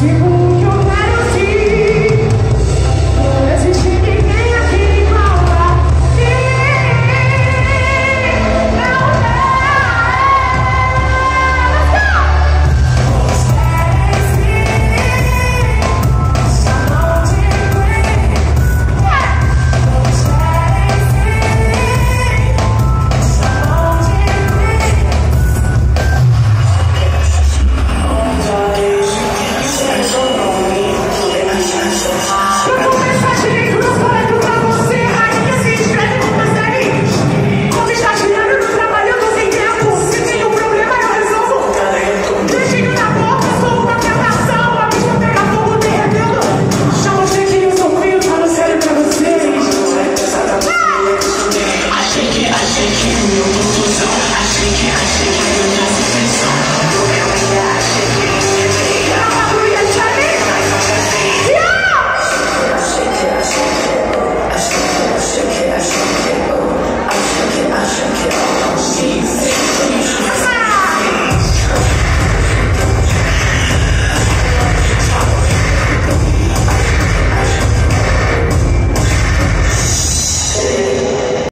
Tipo